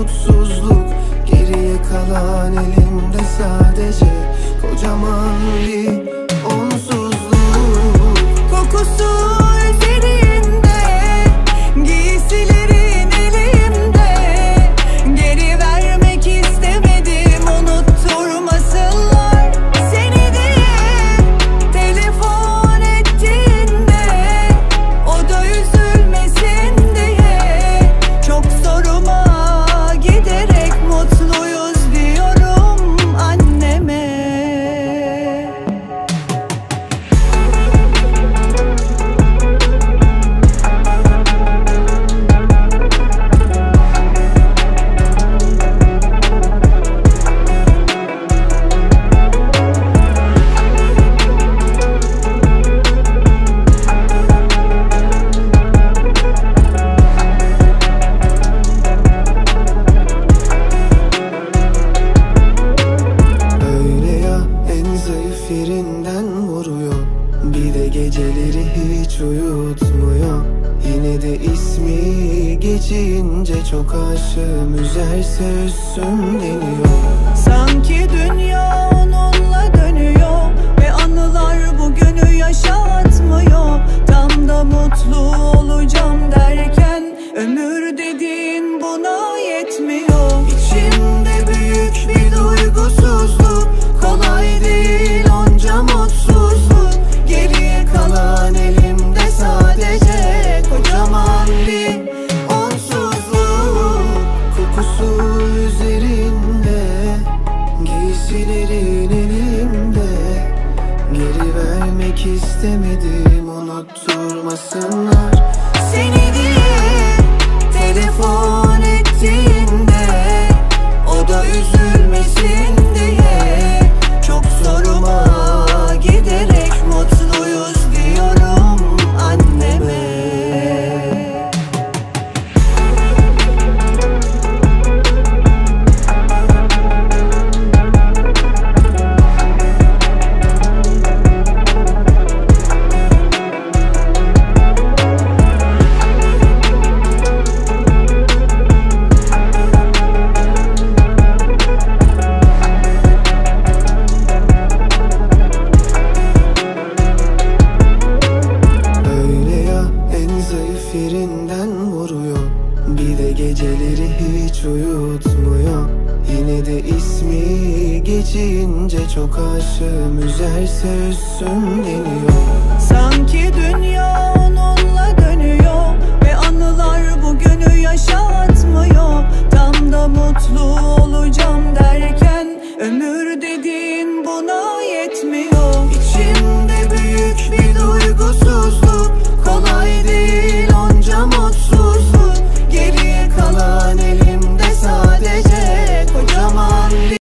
mutsuzluk Geriye kalan elimde sadece Kocaman bir geceleri hiç uyutmuyor. Yine de ismi geçince çok aşığım. Üzerse üstüm deniyor. Sanki dünya onunla dönüyor Ve anılar bugünü yaşatmıyor istemedim unutturmasınlar. Seni diye telefon ettiğinde ismi geçince çok aşığım üzerse üstüm deniyor. Sanki dünya onunla dönüyor ve anılar bugünü yaşatmıyor. Tam da mutlu olacağım derken ömür